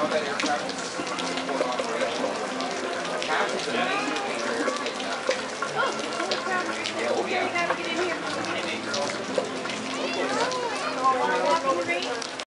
saw that aircraft was support operational. CAF is a major airplane